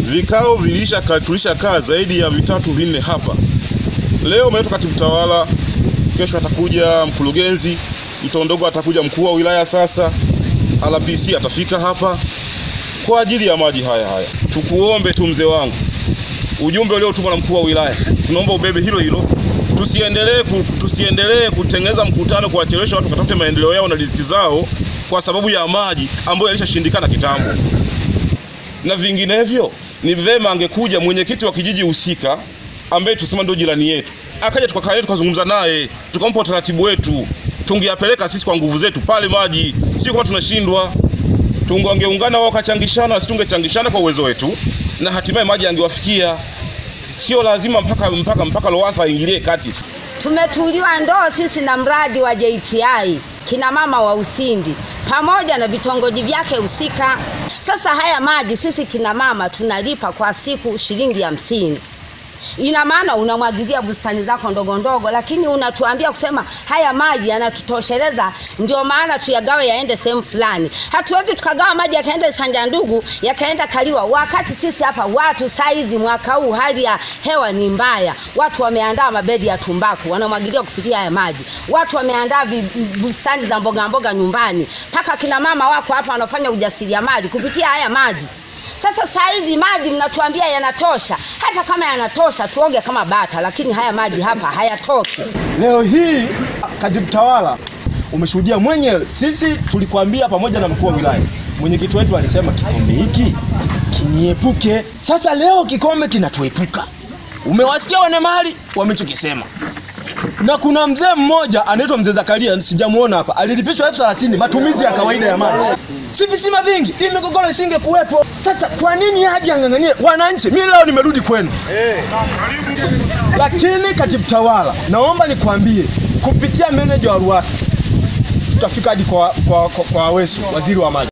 Vikao vilisha kaa zaidi ya vitatu vinne hapa. Leo umeitwa katibu tawala, kesho atakuja mkurugenzi, mtondogo atakuja mkuu wa wilaya, sasa RPC atafika hapa kwa ajili ya maji haya haya. Tukuombe tu mzee wangu, ujumbe uliotumwa na mkuu wa wilaya, tunaomba ubebe hilo hilo, tusiendelee ku, tusiendelee kutengeneza mkutano kuwachelewesha watu katafute maendeleo yao na riziki zao kwa sababu ya maji ambayo yalishashindikana kitambo, na vinginevyo ni vema angekuja mwenyekiti wa kijiji husika ambaye tusema ndio jirani yetu, akaja tukakaa tukazungumza naye tukampa utaratibu wetu, tungeyapeleka sisi kwa nguvu zetu pale maji, sio kama tunashindwa tungeungana wao kachangishana, sisi tungechangishana kwa uwezo wetu na hatimaye maji angewafikia Sio lazima mpaka mpaka mpaka Lowassa aingilie kati. Tumetuliwa ndoo sisi na mradi wa JTI kina mama wa Usindi pamoja na vitongoji vyake husika. Sasa haya maji sisi kina mama tunalipa kwa siku shilingi hamsini. Ina maana unamwagilia bustani zako ndogo ndogo, lakini unatuambia kusema haya maji yanatutosheleza, ndio maana tuyagawe yaende sehemu fulani. Hatuwezi tukagawa maji yakaenda Sanja Ndugu yakaenda Kaliwa, wakati sisi hapa watu saizi, mwaka huu hali ya hewa ni mbaya. Watu wameandaa mabedi ya tumbaku wanamwagilia kupitia haya maji, watu wameandaa bustani za mboga mboga nyumbani, mpaka kina mama wako hapa wanafanya ujasiriamali kupitia haya maji. Sasa saizi maji mnatuambia yanatosha. Hata kama yanatosha, tuoge kama bata, lakini haya maji hapa hayatoki. Leo hii katibu tawala umeshuhudia mwenyewe, sisi tulikwambia pamoja na mkuu wa wilaya, mwenyekiti wetu alisema kikombe hiki kiniepuke. Sasa leo kikombe kinatuepuka. Umewasikia wana mali wamechokisema, na kuna mzee mmoja anaitwa mzee Zakaria, sijamuona hapa, alilipishwa elfu thelathini matumizi ya kawaida ya maji. Si visima vingi, hii migogoro isinge kuwepo. Sasa kwa nini haji ang'ang'anie wananchi? Mimi leo nimerudi kwenu lakini katibu tawala, naomba nikwambie kupitia meneja wa RUWASA tutafika hadi kwa, kwa, kwa, kwa Aweso, waziri wa maji.